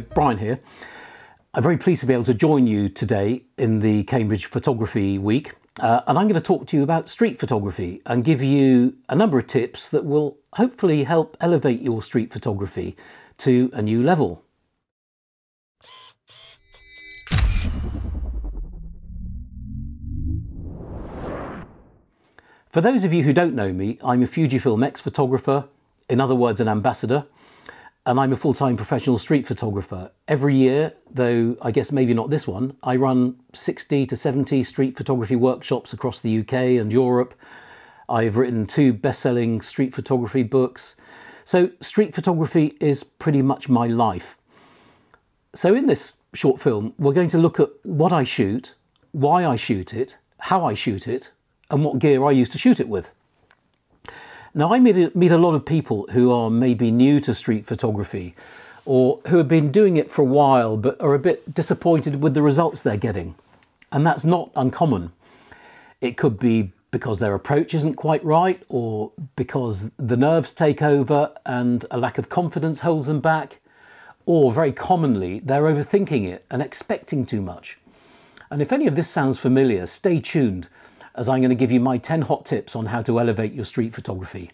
Brian here. I'm very pleased to be able to join you today in the Cambridge Photography Week. Uh, and I'm going to talk to you about street photography and give you a number of tips that will hopefully help elevate your street photography to a new level. For those of you who don't know me, I'm a Fujifilm X photographer, in other words, an ambassador, and I'm a full-time professional street photographer. Every year, though I guess maybe not this one, I run 60 to 70 street photography workshops across the UK and Europe. I've written two best-selling street photography books. So street photography is pretty much my life. So in this short film, we're going to look at what I shoot, why I shoot it, how I shoot it, and what gear I use to shoot it with. Now, I meet a, meet a lot of people who are maybe new to street photography or who have been doing it for a while but are a bit disappointed with the results they're getting. And that's not uncommon. It could be because their approach isn't quite right or because the nerves take over and a lack of confidence holds them back or very commonly they're overthinking it and expecting too much. And if any of this sounds familiar, stay tuned as I'm going to give you my 10 hot tips on how to elevate your street photography.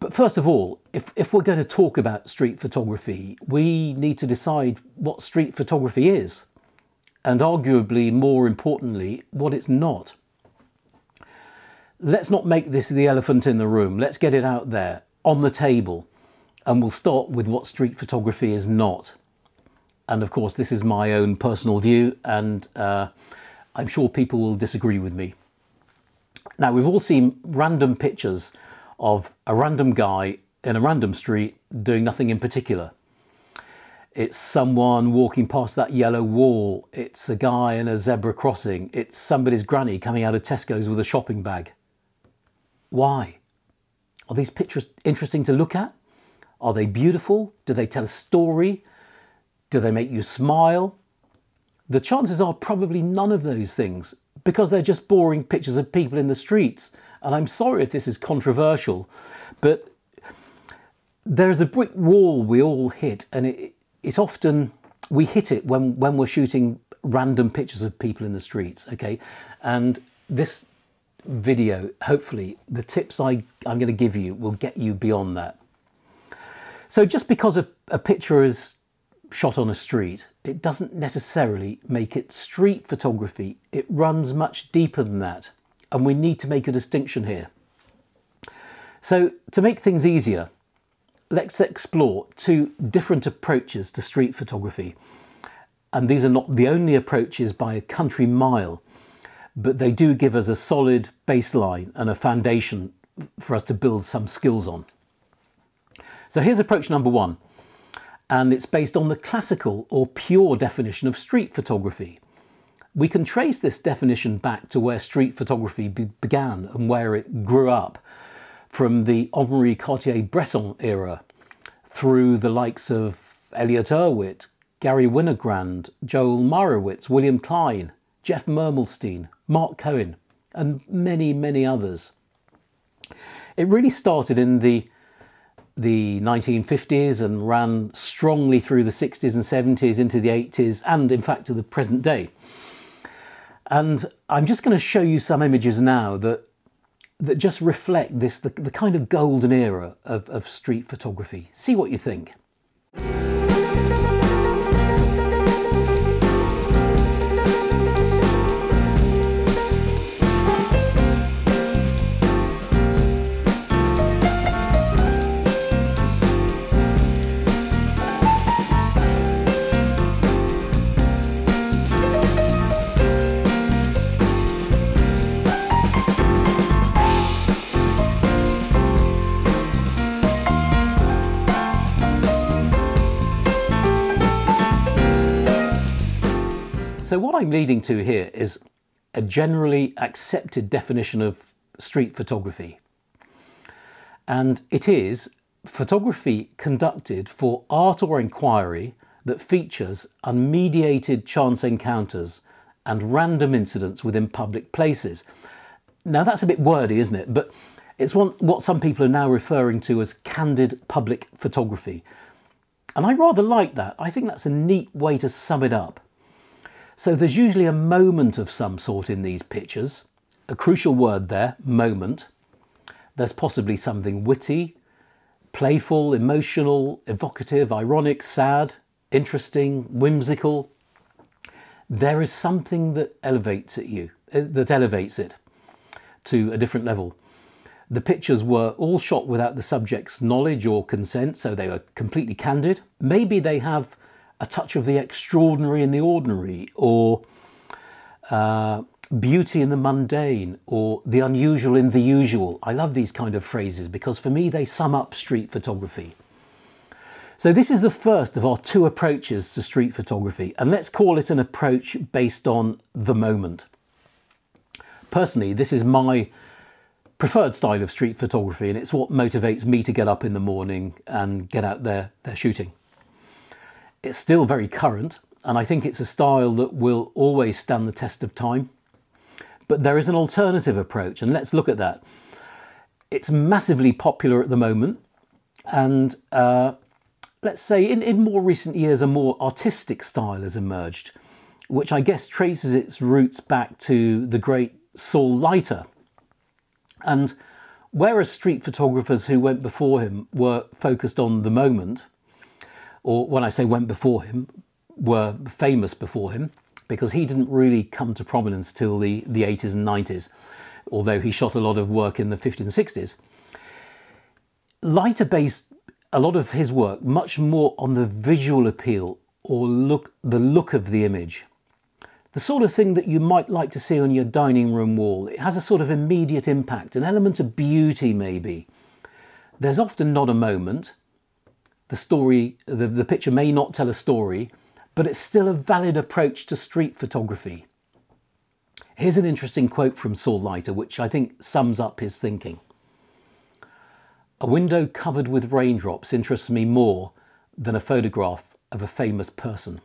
But first of all, if, if we're going to talk about street photography, we need to decide what street photography is, and arguably more importantly, what it's not. Let's not make this the elephant in the room. Let's get it out there on the table, and we'll start with what street photography is not. And of course, this is my own personal view, and uh, I'm sure people will disagree with me. Now, we've all seen random pictures of a random guy in a random street doing nothing in particular. It's someone walking past that yellow wall. It's a guy in a zebra crossing. It's somebody's granny coming out of Tesco's with a shopping bag. Why? Are these pictures interesting to look at? Are they beautiful? Do they tell a story? Do they make you smile? The chances are probably none of those things because they're just boring pictures of people in the streets. And I'm sorry if this is controversial, but there's a brick wall we all hit, and it, it's often we hit it when when we're shooting random pictures of people in the streets. Okay, and this video, hopefully, the tips I, I'm going to give you will get you beyond that. So just because a, a picture is shot on a street, it doesn't necessarily make it street photography. It runs much deeper than that, and we need to make a distinction here. So to make things easier, let's explore two different approaches to street photography. And these are not the only approaches by a country mile, but they do give us a solid baseline and a foundation for us to build some skills on. So here's approach number one and it's based on the classical or pure definition of street photography. We can trace this definition back to where street photography be began and where it grew up from the Henri Cartier-Bresson era through the likes of Elliott Erwitt, Garry Winogrand, Joel Meyerowitz, William Klein, Jeff Mermelstein, Mark Cohen, and many, many others. It really started in the the 1950s and ran strongly through the 60s and 70s into the 80s and in fact to the present day. And I'm just going to show you some images now that that just reflect this the, the kind of golden era of, of street photography. See what you think. So what I'm leading to here is a generally accepted definition of street photography. And it is photography conducted for art or inquiry that features unmediated chance encounters and random incidents within public places. Now that's a bit wordy, isn't it? But it's what some people are now referring to as candid public photography. And I rather like that. I think that's a neat way to sum it up. So there's usually a moment of some sort in these pictures. A crucial word there, moment. There's possibly something witty, playful, emotional, evocative, ironic, sad, interesting, whimsical. There is something that elevates it you, uh, that elevates it to a different level. The pictures were all shot without the subject's knowledge or consent, so they were completely candid. Maybe they have a touch of the extraordinary in the ordinary, or uh, beauty in the mundane, or the unusual in the usual. I love these kind of phrases because for me they sum up street photography. So this is the first of our two approaches to street photography, and let's call it an approach based on the moment. Personally, this is my preferred style of street photography and it's what motivates me to get up in the morning and get out there, there shooting. It's still very current and I think it's a style that will always stand the test of time. But there is an alternative approach and let's look at that. It's massively popular at the moment and uh, let's say in, in more recent years a more artistic style has emerged which I guess traces its roots back to the great Saul Leiter and whereas street photographers who went before him were focused on the moment, or when I say went before him, were famous before him, because he didn't really come to prominence till the, the 80s and 90s, although he shot a lot of work in the 50s and 60s. Leiter based a lot of his work much more on the visual appeal or look the look of the image the sort of thing that you might like to see on your dining room wall. It has a sort of immediate impact, an element of beauty maybe. There's often not a moment. The story, the, the picture may not tell a story, but it's still a valid approach to street photography. Here's an interesting quote from Saul Leiter, which I think sums up his thinking. A window covered with raindrops interests me more than a photograph of a famous person.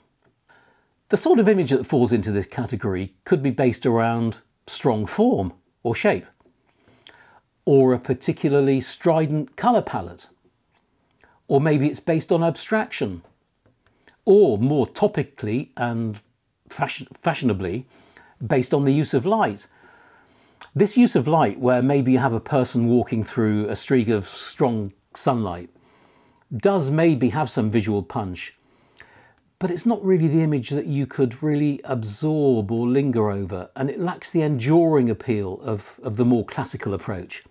The sort of image that falls into this category could be based around strong form or shape, or a particularly strident colour palette, or maybe it's based on abstraction, or more topically and fashion fashionably based on the use of light. This use of light, where maybe you have a person walking through a streak of strong sunlight, does maybe have some visual punch, but it's not really the image that you could really absorb or linger over, and it lacks the enduring appeal of, of the more classical approach.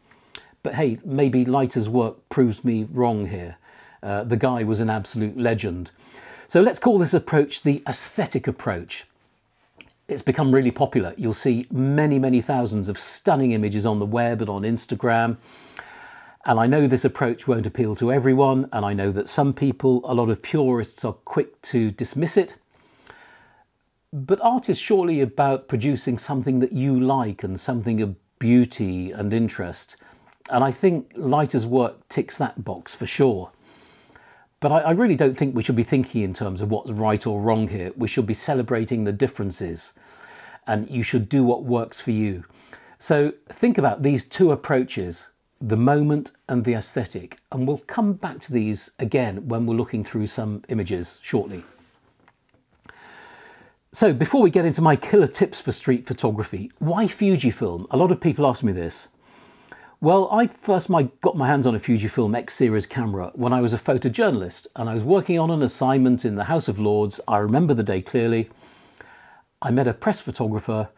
But hey, maybe Leiter's work proves me wrong here. Uh, the guy was an absolute legend. So let's call this approach the aesthetic approach. It's become really popular. You'll see many, many thousands of stunning images on the web and on Instagram. And I know this approach won't appeal to everyone, and I know that some people, a lot of purists, are quick to dismiss it. But art is surely about producing something that you like and something of beauty and interest. And I think Leiter's work ticks that box for sure. But I, I, really don't think we should be thinking in terms of what's right or wrong here. We should be celebrating the differences and you should do what works for you. So think about these two approaches the moment and the aesthetic. And we'll come back to these again when we're looking through some images shortly. So before we get into my killer tips for street photography, why Fujifilm? A lot of people ask me this. Well, I first got my hands on a Fujifilm X series camera when I was a photojournalist and I was working on an assignment in the House of Lords. I remember the day clearly. I met a press photographer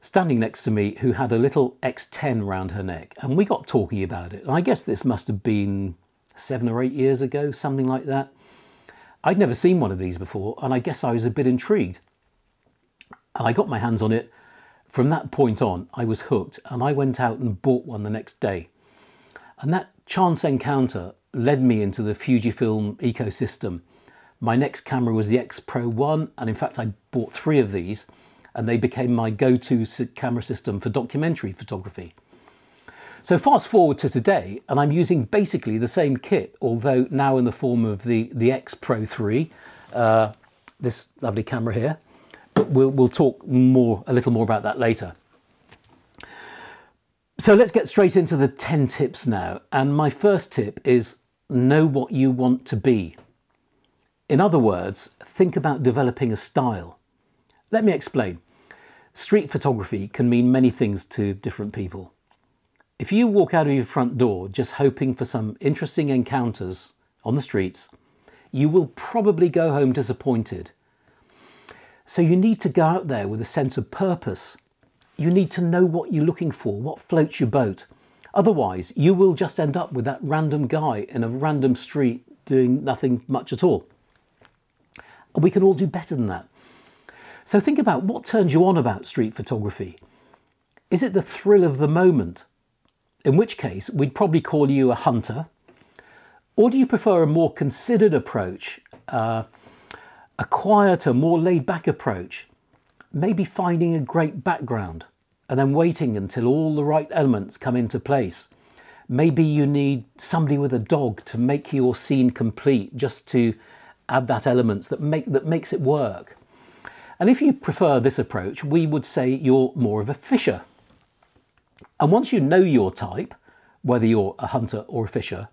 standing next to me who had a little X10 round her neck and we got talking about it. And I guess this must have been seven or eight years ago, something like that. I'd never seen one of these before and I guess I was a bit intrigued. And I got my hands on it. From that point on, I was hooked and I went out and bought one the next day. And that chance encounter led me into the Fujifilm ecosystem. My next camera was the X Pro 1 and in fact I bought three of these and they became my go-to camera system for documentary photography. So fast forward to today, and I'm using basically the same kit, although now in the form of the, the X Pro 3, uh, this lovely camera here. But we'll, we'll talk more, a little more about that later. So let's get straight into the 10 tips now. And my first tip is know what you want to be. In other words, think about developing a style. Let me explain. Street photography can mean many things to different people. If you walk out of your front door just hoping for some interesting encounters on the streets, you will probably go home disappointed. So you need to go out there with a sense of purpose. You need to know what you're looking for, what floats your boat. Otherwise, you will just end up with that random guy in a random street doing nothing much at all. And we can all do better than that. So think about what turns you on about street photography. Is it the thrill of the moment? In which case, we'd probably call you a hunter. Or do you prefer a more considered approach, uh, a quieter, more laid back approach? Maybe finding a great background and then waiting until all the right elements come into place. Maybe you need somebody with a dog to make your scene complete, just to add that element that, make, that makes it work. And if you prefer this approach, we would say you're more of a fisher. And once you know your type, whether you're a hunter or a fisher,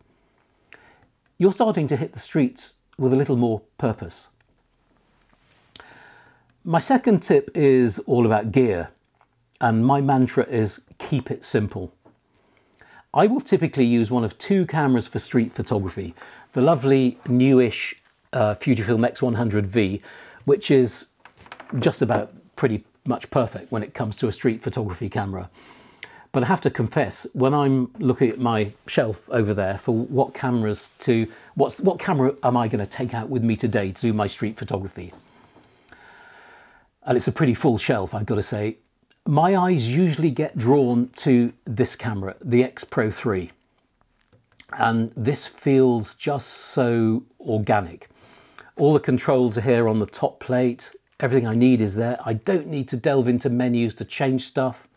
you're starting to hit the streets with a little more purpose. My second tip is all about gear, and my mantra is keep it simple. I will typically use one of two cameras for street photography, the lovely newish uh, Fujifilm X100V, which is just about pretty much perfect when it comes to a street photography camera. But I have to confess, when I'm looking at my shelf over there for what cameras to, what's, what camera am I going to take out with me today to do my street photography? And it's a pretty full shelf, I've got to say. My eyes usually get drawn to this camera, the X Pro 3. And this feels just so organic. All the controls are here on the top plate. Everything I need is there. I don't need to delve into menus to change stuff.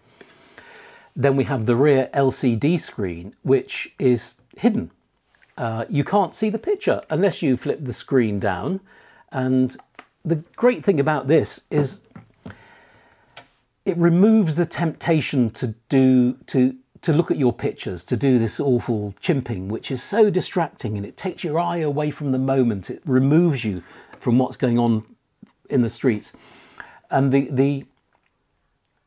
Then we have the rear LCD screen, which is hidden. Uh, you can't see the picture unless you flip the screen down. And the great thing about this is it removes the temptation to do to to look at your pictures, to do this awful chimping, which is so distracting and it takes your eye away from the moment. It removes you from what's going on in the streets. And the, the,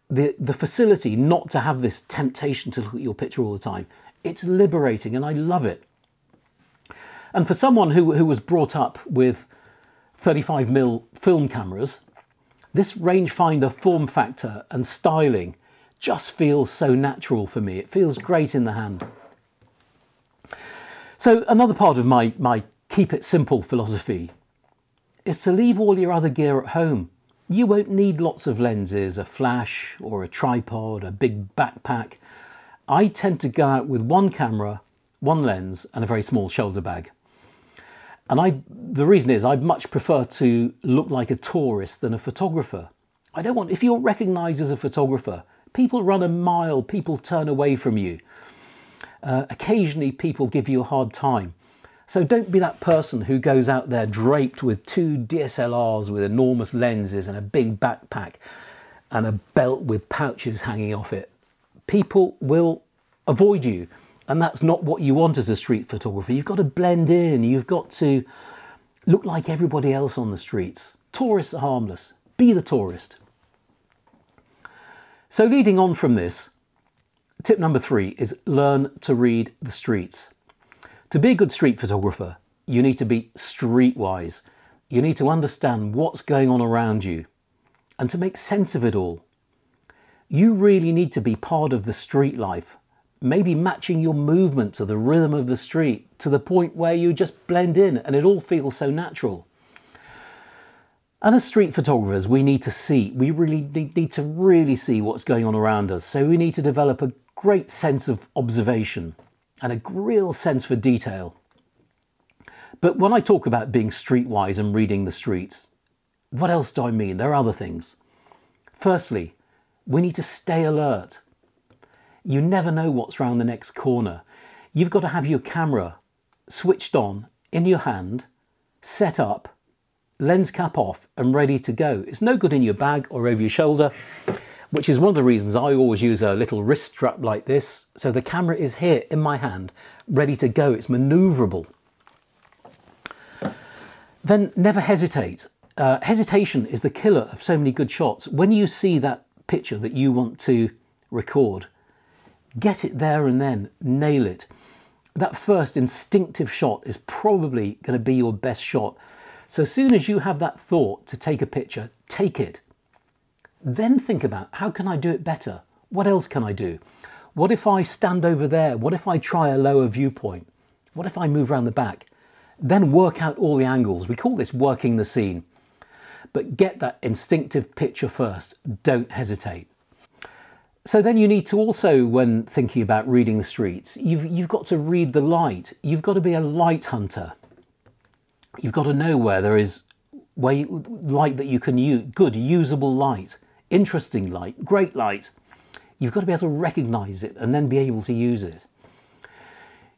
the, the facility not to have this temptation to look at your picture all the time, it's liberating and I love it. And for someone who, who was brought up with 35mm film cameras, this rangefinder form factor and styling just feels so natural for me. It feels great in the hand. So another part of my, my keep it simple philosophy is to leave all your other gear at home. You won't need lots of lenses, a flash or a tripod, a big backpack. I tend to go out with one camera, one lens and a very small shoulder bag. And I, the reason is I'd much prefer to look like a tourist than a photographer. I don't want, if you're recognized as a photographer, people run a mile, people turn away from you. Uh, occasionally people give you a hard time. So don't be that person who goes out there draped with two DSLRs with enormous lenses and a big backpack and a belt with pouches hanging off it. People will avoid you and that's not what you want as a street photographer. You've got to blend in, you've got to look like everybody else on the streets. Tourists are harmless. Be the tourist. So leading on from this, tip number three is learn to read the streets. To be a good street photographer, you need to be streetwise. You need to understand what's going on around you and to make sense of it all. You really need to be part of the street life maybe matching your movement to the rhythm of the street to the point where you just blend in and it all feels so natural. And as street photographers, we need to see, we really need to really see what's going on around us. So we need to develop a great sense of observation and a real sense for detail. But when I talk about being streetwise and reading the streets, what else do I mean? There are other things. Firstly, we need to stay alert. You never know what's around the next corner. You've got to have your camera switched on in your hand, set up, lens cap off and ready to go. It's no good in your bag or over your shoulder, which is one of the reasons I always use a little wrist strap like this. So the camera is here in my hand, ready to go. It's maneuverable. Then never hesitate. Uh, hesitation is the killer of so many good shots. When you see that picture that you want to record, get it there and then, nail it. That first instinctive shot is probably going to be your best shot. So as soon as you have that thought to take a picture, take it. Then think about how can I do it better? What else can I do? What if I stand over there? What if I try a lower viewpoint? What if I move around the back? Then work out all the angles. We call this working the scene. But get that instinctive picture first. Don't hesitate. So then you need to also, when thinking about reading the streets, you've, you've got to read the light. You've got to be a light hunter. You've got to know where there is where you, light that you can use, good, usable light, interesting light, great light. You've got to be able to recognize it and then be able to use it.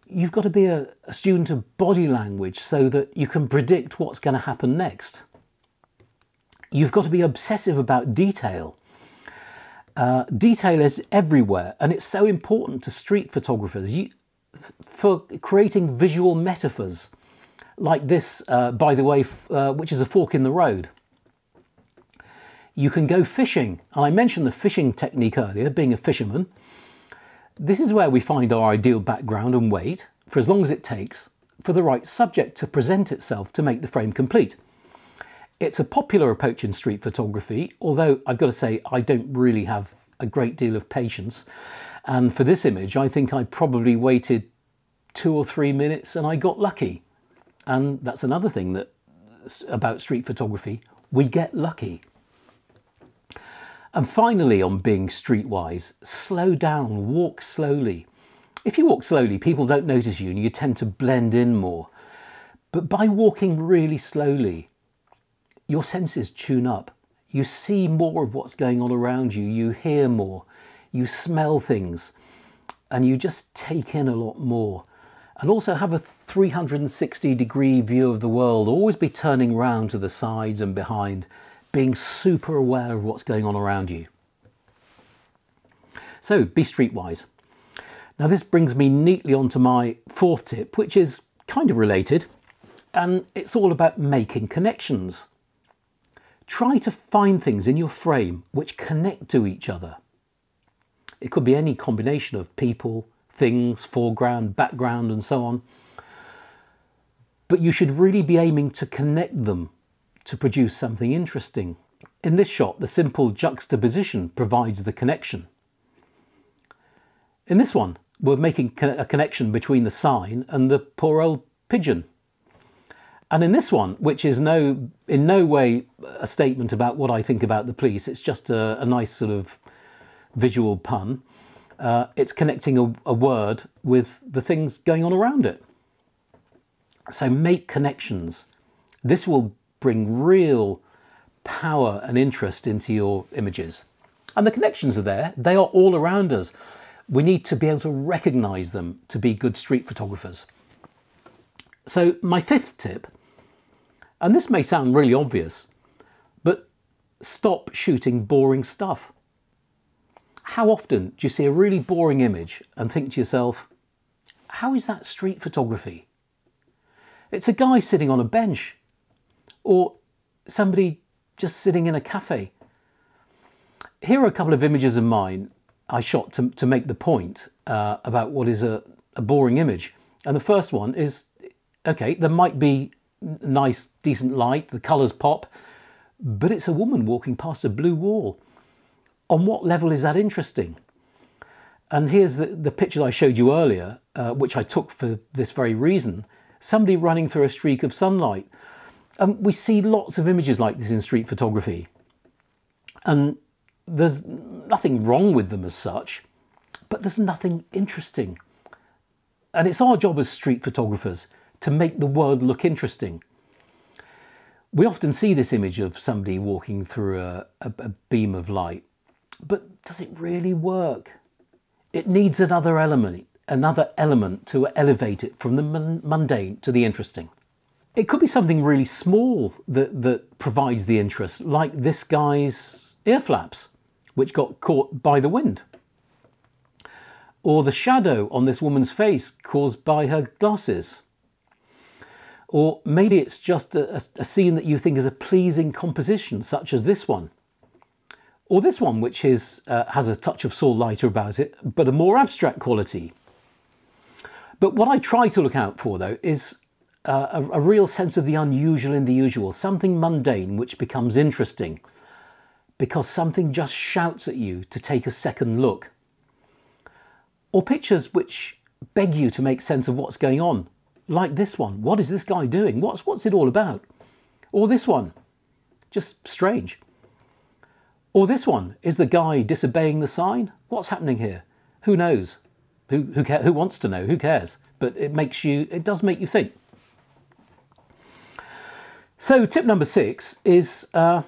You've got to be a, a student of body language so that you can predict what's going to happen next. You've got to be obsessive about detail. Uh, detail is everywhere and it's so important to street photographers you, for creating visual metaphors like this, uh, by the way, uh, which is a fork in the road. You can go fishing. And I mentioned the fishing technique earlier, being a fisherman. This is where we find our ideal background and wait, for as long as it takes, for the right subject to present itself to make the frame complete. It's a popular approach in street photography, although I've got to say I don't really have a great deal of patience. And for this image, I think I probably waited two or three minutes and I got lucky. And that's another thing that about street photography, we get lucky. And finally, on being streetwise, slow down, walk slowly. If you walk slowly, people don't notice you and you tend to blend in more. But by walking really slowly, your senses tune up. You see more of what's going on around you, you hear more, you smell things, and you just take in a lot more and also have a 360 degree view of the world. Always be turning round to the sides and behind, being super aware of what's going on around you. So be streetwise. Now this brings me neatly onto my fourth tip, which is kind of related, and it's all about making connections. Try to find things in your frame which connect to each other. It could be any combination of people, things, foreground, background, and so on. But you should really be aiming to connect them to produce something interesting. In this shot, the simple juxtaposition provides the connection. In this one, we're making a connection between the sign and the poor old pigeon. And in this one, which is no in no way a statement about what I think about the police, it's just a, a nice sort of visual pun uh, it's connecting a, a word with the things going on around it. So make connections. This will bring real power and interest into your images. And the connections are there, they are all around us. We need to be able to recognize them to be good street photographers. So, my fifth tip, and this may sound really obvious, but stop shooting boring stuff. How often do you see a really boring image and think to yourself, how is that street photography? It's a guy sitting on a bench or somebody just sitting in a cafe. Here are a couple of images of mine I shot to, to make the point uh, about what is a, a boring image. And the first one is, okay, there might be nice, decent light, the colours pop, but it's a woman walking past a blue wall on what level is that interesting? And here's the, the picture I showed you earlier, uh, which I took for this very reason. Somebody running through a streak of sunlight. Um, we see lots of images like this in street photography. And there's nothing wrong with them as such, but there's nothing interesting. And it's our job as street photographers to make the world look interesting. We often see this image of somebody walking through a, a, a beam of light but does it really work? It needs another element, another element to elevate it from the mundane to the interesting. It could be something really small that, that provides the interest, like this guy's ear flaps, which got caught by the wind. Or the shadow on this woman's face caused by her glasses. Or maybe it's just a, a, scene that you think is a pleasing composition, such as this one. Or this one, which is, uh, has a touch of Saul Leiter about it, but a more abstract quality. But what I try to look out for, though, is uh, a, a real sense of the unusual in the usual, something mundane which becomes interesting because something just shouts at you to take a second look. Or pictures which beg you to make sense of what's going on, like this one. What is this guy doing? What's, what's it all about? Or this one, just strange. Or this one, is the guy disobeying the sign? What's happening here? Who knows? Who, who, who wants to know? Who cares? But it makes you, it does make you think. So tip number six is uh,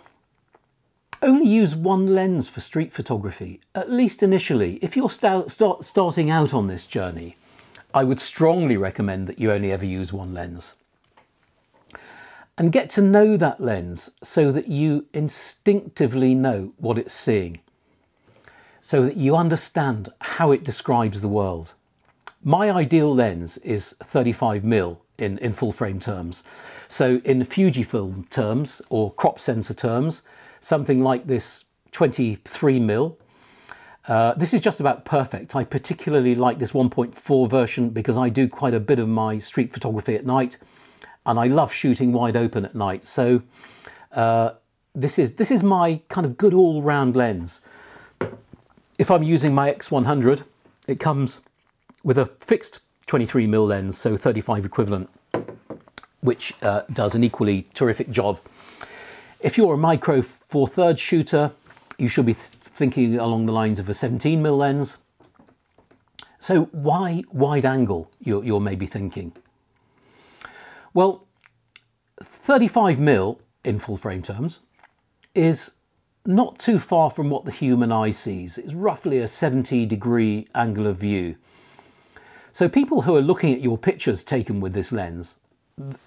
only use one lens for street photography, at least initially. If you're start, start starting out on this journey, I would strongly recommend that you only ever use one lens. And get to know that lens so that you instinctively know what it's seeing, so that you understand how it describes the world. My ideal lens is 35mm in, in full frame terms. So in Fujifilm terms or crop sensor terms, something like this 23 mil. Uh, this is just about perfect. I particularly like this 1.4 version because I do quite a bit of my street photography at night and I love shooting wide open at night. So uh, this is this is my kind of good all-round lens. If I'm using my X100, it comes with a fixed 23mm lens, so 35 equivalent, which uh, does an equally terrific job. If you're a micro four thirds shooter, you should be thinking along the lines of a 17 mm lens. So why wide angle, you're, you're maybe thinking? Well, 35 mm in full frame terms is not too far from what the human eye sees. It's roughly a 70 degree angle of view. So people who are looking at your pictures taken with this lens,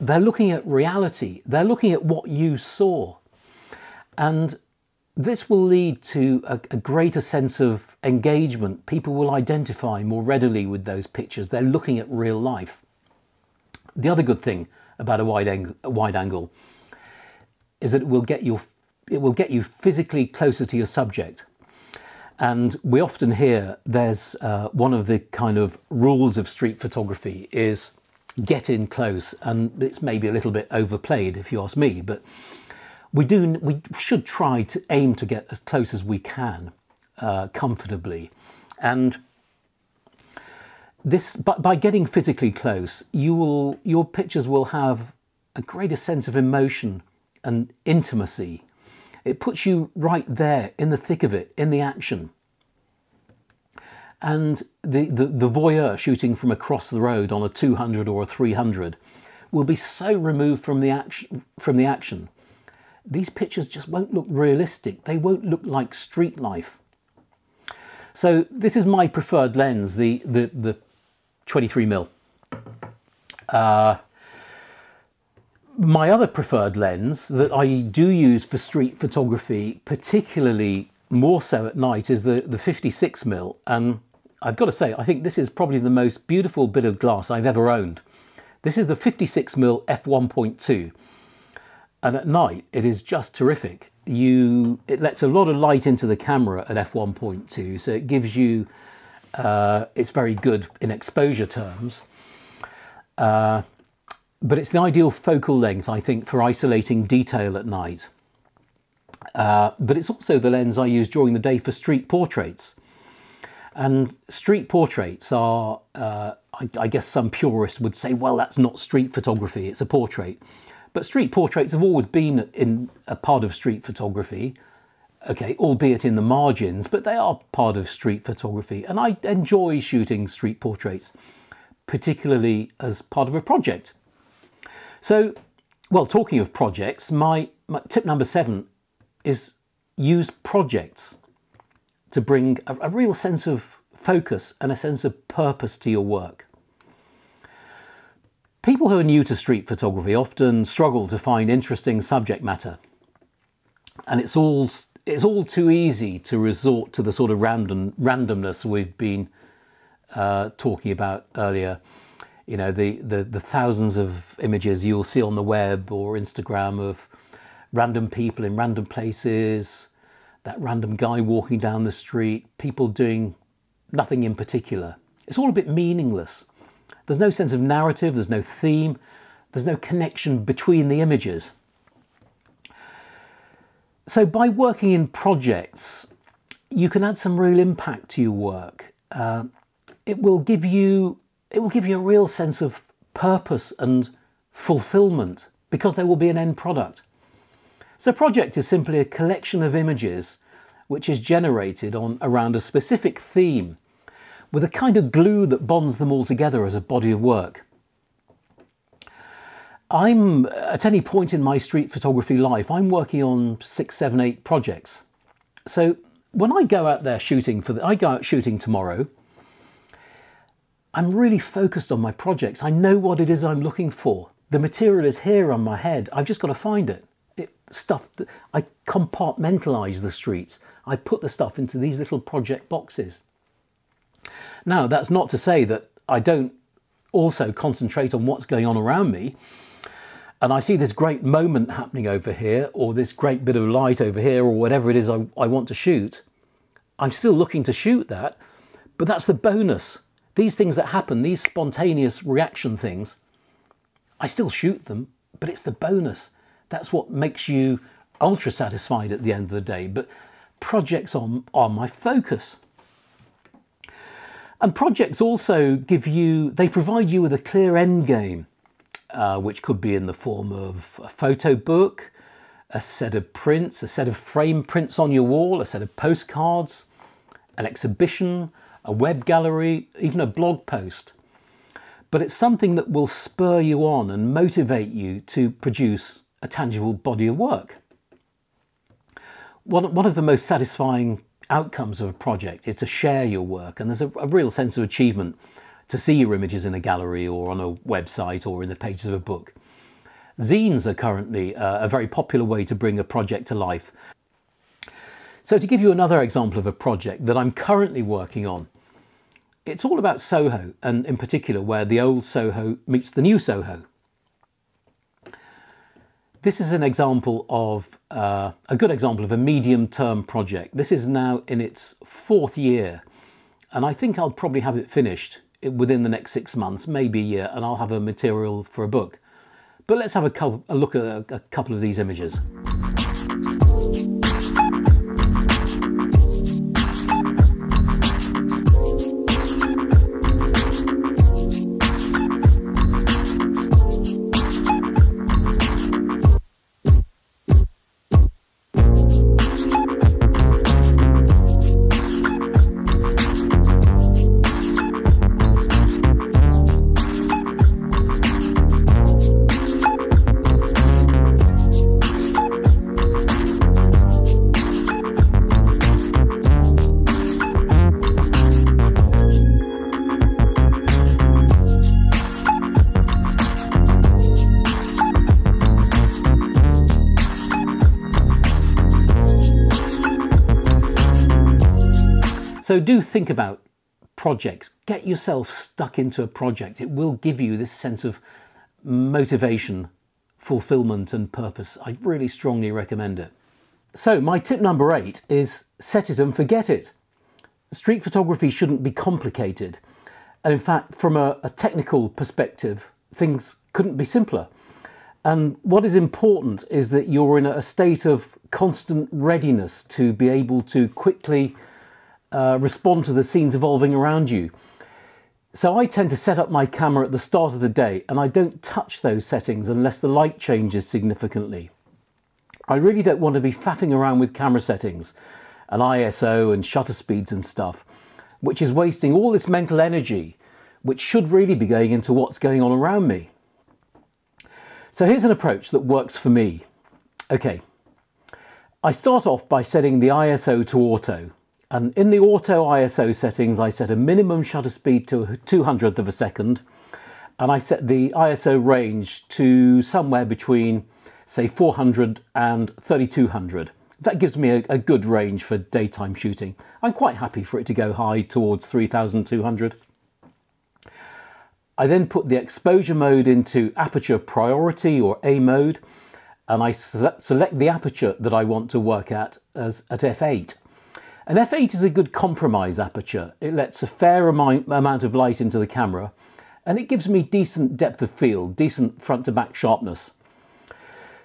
they're looking at reality. They're looking at what you saw. And this will lead to a, a, greater sense of engagement. People will identify more readily with those pictures. They're looking at real life. The other good thing about a wide, ang a wide angle is that it will get you it will get you physically closer to your subject. And we often hear there's uh, one of the kind of rules of street photography is get in close, and it's maybe a little bit overplayed if you ask me, but we do we should try to aim to get as close as we can uh, comfortably. And this but by getting physically close you will your pictures will have a greater sense of emotion and intimacy. It puts you right there in the thick of it in the action. And the, the, the voyeur shooting from across the road on a 200 or a 300 will be so removed from the action from the action these pictures just won't look realistic. They won't look like street life. So this is my preferred lens, the, the, the 23 mm uh, my other preferred lens that I do use for street photography, particularly more so at night, is the, the 56 mm And I've got to say, I think this is probably the most beautiful bit of glass I've ever owned. This is the 56 mm f1.2 and at night it is just terrific. You it lets a lot of light into the camera at f1.2, so it gives you uh, it's very good in exposure terms. Uh, but it's the ideal focal length, I think, for isolating detail at night. Uh, but it's also the lens I use during the day for street portraits. And street portraits are, uh, I, I, guess some purists would say, well, that's not street photography, it's a portrait. But street portraits have always been in a part of street photography, okay, albeit in the margins, but they are part of street photography. And I enjoy shooting street portraits, particularly as part of a project. So, well, talking of projects, my, my tip number seven is use projects to bring a, a real sense of focus and a sense of purpose to your work. People who are new to street photography often struggle to find interesting subject matter. And it's all, it's all too easy to resort to the sort of random, randomness we've been uh, talking about earlier. You know, the, the, the thousands of images you'll see on the web or Instagram of random people in random places, that random guy walking down the street, people doing nothing in particular. It's all a bit meaningless. There's no sense of narrative, there's no theme, there's no connection between the images. So by working in projects, you can add some real impact to your work. Uh, it will give you it will give you a real sense of purpose and fulfillment because there will be an end product. So a project is simply a collection of images which is generated on around a specific theme with a kind of glue that bonds them all together as a body of work. I'm at any point in my street photography life, I'm working on six, seven, eight projects. So when I go out there shooting for the, I go out shooting tomorrow, I'm really focused on my projects. I know what it is I'm looking for. The material is here on my head. I've just got to find it. it stuff, I compartmentalize the streets. I put the stuff into these little project boxes. Now, that's not to say that I don't also concentrate on what's going on around me and I see this great moment happening over here, or this great bit of light over here, or whatever it is I, I want to shoot, I'm still looking to shoot that, but that's the bonus. These things that happen, these spontaneous reaction things, I still shoot them, but it's the bonus. That's what makes you ultra satisfied at the end of the day. But projects on, are my focus. And projects also give you, they provide you with a clear end game. Uh, which could be in the form of a photo book, a set of prints, a set of frame prints on your wall, a set of postcards, an exhibition, a web gallery, even a blog post. But it's something that will spur you on and motivate you to produce a tangible body of work. One, one of the most satisfying outcomes of a project is to share your work, and there's a, a real sense of achievement to see your images in a gallery or on a website or in the pages of a book. Zines are currently uh, a very popular way to bring a project to life. So to give you another example of a project that I'm currently working on, it's all about Soho and in particular where the old Soho meets the new Soho. This is an example of uh, a good example of a medium term project. This is now in its fourth year and I think I'll probably have it finished within the next six months, maybe a year, and I'll have a material for a book. But let's have a, a look at a, a couple of these images. Do think about projects. Get yourself stuck into a project. It will give you this sense of motivation, fulfillment, and purpose. I really strongly recommend it. So, my tip number eight is set it and forget it. Street photography shouldn't be complicated. And in fact, from a, a technical perspective, things couldn't be simpler. And what is important is that you're in a state of constant readiness to be able to quickly uh, respond to the scenes evolving around you. So I tend to set up my camera at the start of the day and I don't touch those settings unless the light changes significantly. I really don't want to be faffing around with camera settings and ISO and shutter speeds and stuff, which is wasting all this mental energy, which should really be going into what's going on around me. So here's an approach that works for me. Okay, I start off by setting the ISO to auto and in the auto ISO settings, I set a minimum shutter speed to 200th of a second. And I set the ISO range to somewhere between, say, 400 and 3200. That gives me a, a good range for daytime shooting. I'm quite happy for it to go high towards 3200. I then put the exposure mode into aperture priority or A mode, and I select the aperture that I want to work at as at f8. And f8 is a good compromise aperture. It lets a fair amount of light into the camera, and it gives me decent depth of field, decent front to back sharpness.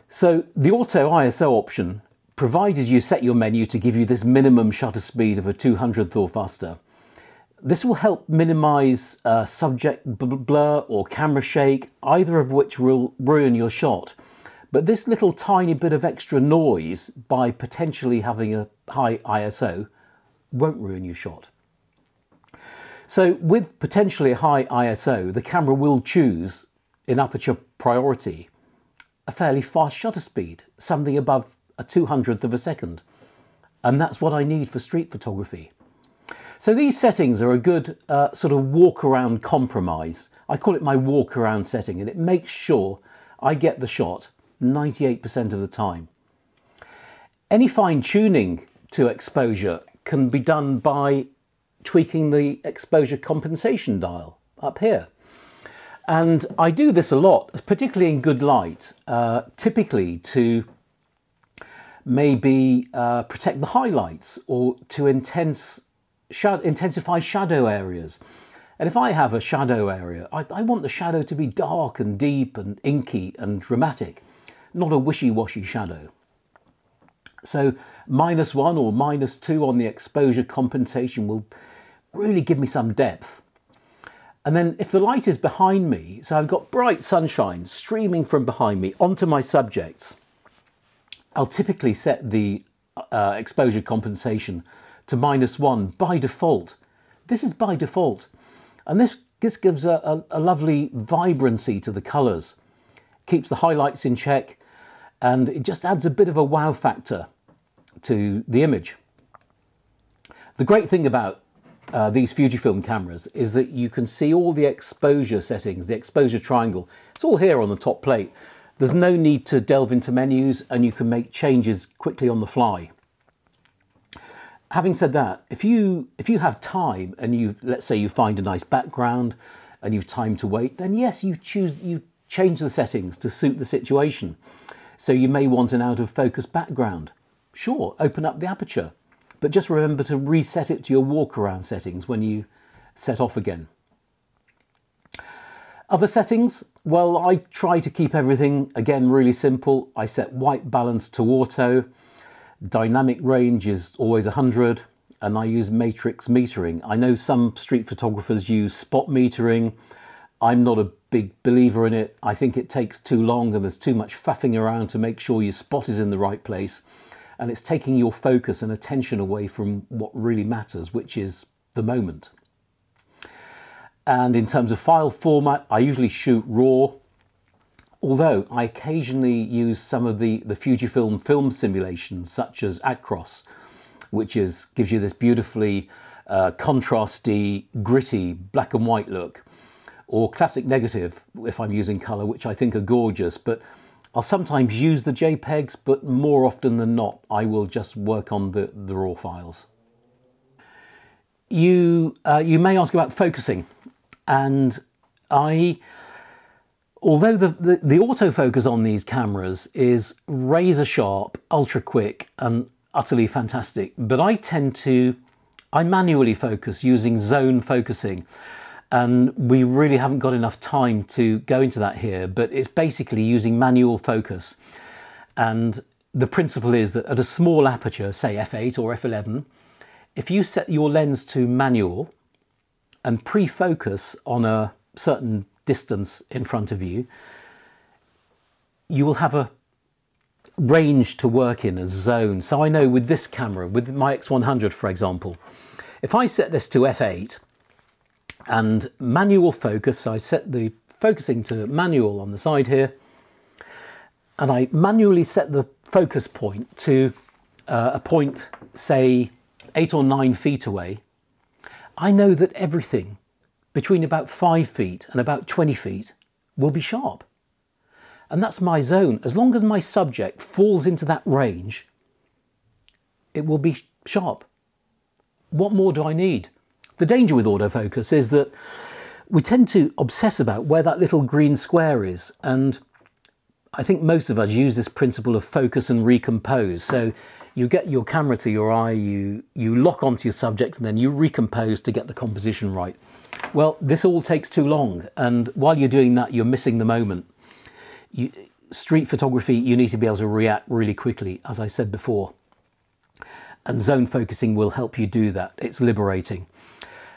So the auto ISO option, provided you set your menu to give you this minimum shutter speed of a 200th or faster, this will help minimize uh, subject blur or camera shake, either of which will ruin your shot. But this little tiny bit of extra noise by potentially having a high ISO won't ruin your shot. So with potentially a high ISO, the camera will choose in aperture priority a fairly fast shutter speed, something above a 200th of a second. And that's what I need for street photography. So these settings are a good uh, sort of walk around compromise. I call it my walk around setting and it makes sure I get the shot 98% of the time. Any fine tuning to exposure can be done by tweaking the exposure compensation dial up here. And I do this a lot, particularly in good light, uh, typically to maybe uh, protect the highlights or to intense intensify shadow areas. And if I have a shadow area, I, I, want the shadow to be dark and deep and inky and dramatic, not a wishy-washy shadow. So minus one or minus two on the exposure compensation will really give me some depth. And then if the light is behind me, so I've got bright sunshine streaming from behind me onto my subjects, I'll typically set the uh, exposure compensation to minus one by default. This is by default. And this, this gives a, a, a lovely vibrancy to the colours, keeps the highlights in check, and it just adds a bit of a wow factor to the image. The great thing about uh, these Fujifilm cameras is that you can see all the exposure settings, the exposure triangle. It's all here on the top plate. There's no need to delve into menus and you can make changes quickly on the fly having said that, if you if you have time and you let's say you find a nice background and you've time to wait, then yes, you choose you change the settings to suit the situation. So you may want an out of focus background. Sure, open up the aperture, but just remember to reset it to your walk around settings when you set off again. Other settings, well, I try to keep everything again really simple. I set white balance to auto. Dynamic range is always 100 and I use matrix metering. I know some street photographers use spot metering. I'm not a big believer in it. I think it takes too long and there's too much faffing around to make sure your spot is in the right place. And it's taking your focus and attention away from what really matters, which is the moment. And in terms of file format, I usually shoot RAW Although I occasionally use some of the, the Fujifilm film simulations, such as Acros, which is gives you this beautifully uh, contrasty, gritty black and white look, or classic negative if I'm using color, which I think are gorgeous. But I'll sometimes use the JPEGs, but more often than not, I will just work on the, the raw files. You, uh, you may ask about focusing, and I Although the, the, the autofocus on these cameras is razor sharp, ultra quick and utterly fantastic, but I tend to, I manually focus using zone focusing and we really haven't got enough time to go into that here, but it's basically using manual focus. And the principle is that at a small aperture, say f8 or f11, if you set your lens to manual and pre-focus on a certain distance in front of you, you will have a range to work in, a zone. So I know with this camera, with my X100 for example, if I set this to f8 and manual focus, I set the focusing to manual on the side here, and I manually set the focus point to uh, a point, say, eight or nine feet away, I know that everything between about 5 feet and about 20 feet will be sharp. And that's my zone. As long as my subject falls into that range, it will be sharp. What more do I need? The danger with autofocus is that we tend to obsess about where that little green square is. And I think most of us use this principle of focus and recompose. So you get your camera to your eye, you, you lock onto your subject, and then you recompose to get the composition right. Well, this all takes too long. And while you're doing that, you're missing the moment. You, street photography, you need to be able to react really quickly, as I said before. And zone focusing will help you do that. It's liberating.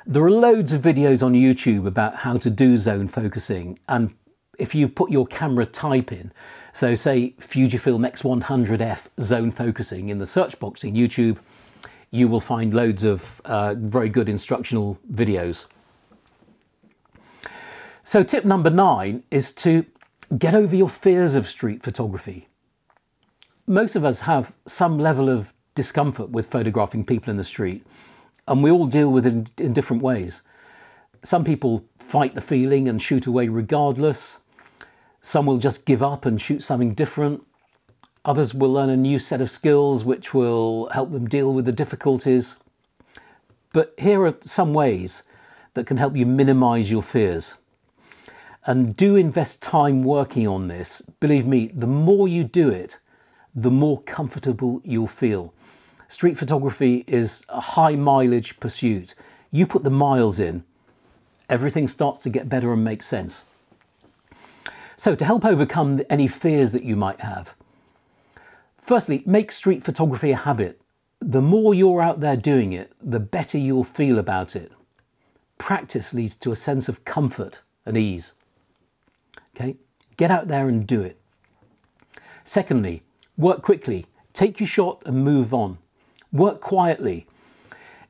There are loads of videos on YouTube about how to do zone focusing. And if you put your camera type in, so say Fujifilm X100F zone focusing in the search box in YouTube, you will find loads of uh, very good instructional videos. So tip number nine is to get over your fears of street photography. Most of us have some level of discomfort with photographing people in the street and we all deal with it in, in different ways. Some people fight the feeling and shoot away regardless. Some will just give up and shoot something different. Others will learn a new set of skills which will help them deal with the difficulties. But here are some ways that can help you minimize your fears. And do invest time working on this. Believe me, the more you do it, the more comfortable you'll feel. Street photography is a high mileage pursuit. You put the miles in, everything starts to get better and make sense. So to help overcome any fears that you might have, firstly, make street photography a habit. The more you're out there doing it, the better you'll feel about it. Practice leads to a sense of comfort and ease. Okay, get out there and do it. Secondly, work quickly. Take your shot and move on. Work quietly.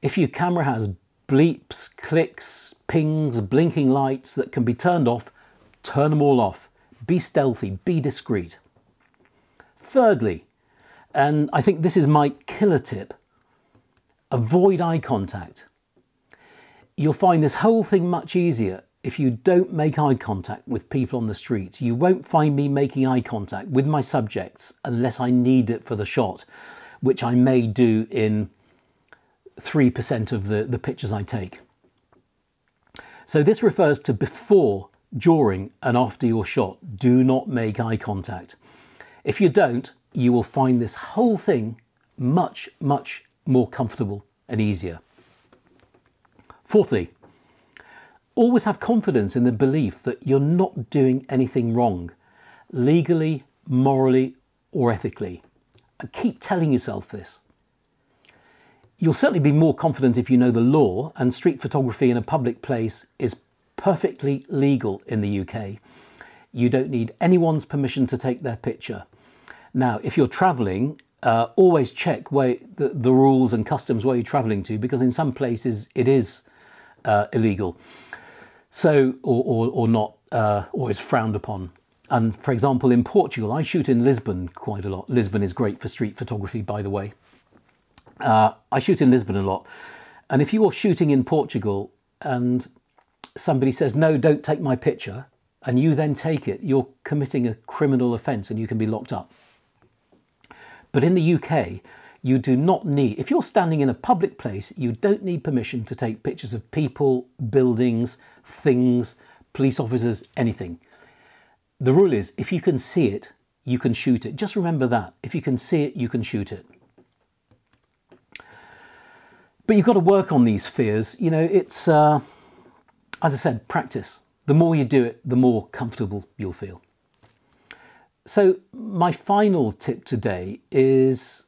If your camera has bleeps, clicks, pings, blinking lights that can be turned off, turn them all off. Be stealthy, be discreet. Thirdly, and I think this is my killer tip, avoid eye contact. You'll find this whole thing much easier if you don't make eye contact with people on the street. You won't find me making eye contact with my subjects unless I need it for the shot which I may do in 3% of the, the pictures I take. So this refers to before, during and after your shot. Do not make eye contact. If you don't, you will find this whole thing much, much more comfortable and easier. Fourthly, always have confidence in the belief that you're not doing anything wrong, legally, morally, or ethically. And keep telling yourself this. You'll certainly be more confident if you know the law, and street photography in a public place is perfectly legal in the UK. You don't need anyone's permission to take their picture. Now, if you're travelling, uh, always check where the, the, rules and customs where you're travelling to, because in some places it is uh, illegal, so or, or, or not, uh, or is frowned upon. And for example, in Portugal, I shoot in Lisbon quite a lot. Lisbon is great for street photography, by the way. Uh, I shoot in Lisbon a lot. And if you're shooting in Portugal and somebody says, no, don't take my picture, and you then take it, you're committing a criminal offence and you can be locked up. But in the UK, you do not need, if you're standing in a public place, you don't need permission to take pictures of people, buildings, things, police officers, anything the rule is if you can see it, you can shoot it. Just remember that. If you can see it, you can shoot it. But you've got to work on these fears. You know, it's, uh, as I said, practice. The more you do it, the more comfortable you'll feel. So my final tip today is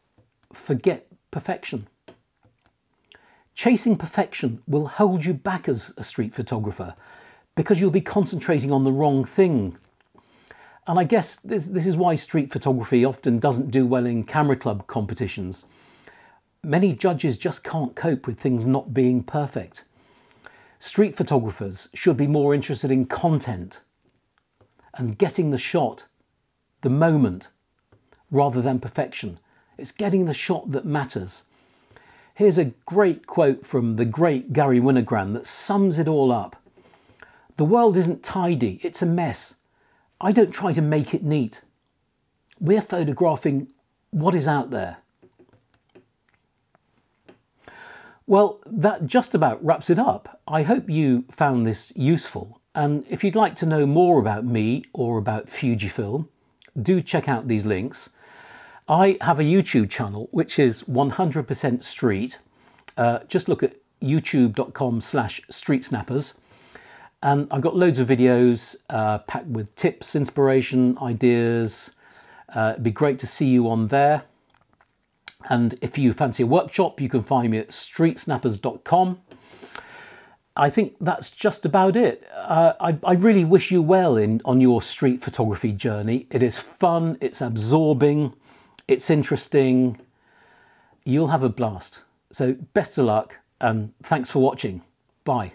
forget perfection. Chasing perfection will hold you back as a street photographer because you'll be concentrating on the wrong thing and I guess this, this is why street photography often doesn't do well in camera club competitions. Many judges just can't cope with things not being perfect. Street photographers should be more interested in content and getting the shot, the moment, rather than perfection. It's getting the shot that matters. Here's a great quote from the great Garry Winogrand that sums it all up. The world isn't tidy, it's a mess. I don't try to make it neat. We're photographing what is out there. Well, that just about wraps it up. I hope you found this useful. And if you'd like to know more about me or about Fujifilm, do check out these links. I have a YouTube channel which is 100% street. Uh, just look at youtube.com slash street snappers and I've got loads of videos uh, packed with tips, inspiration, ideas. Uh, it'd be great to see you on there. And if you fancy a workshop, you can find me at streetsnappers.com. I think that's just about it. Uh, I, I, really wish you well in on your street photography journey. It is fun, it's absorbing, it's interesting. You'll have a blast. So best of luck and thanks for watching. Bye.